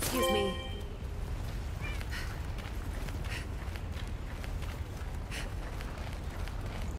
Excuse me.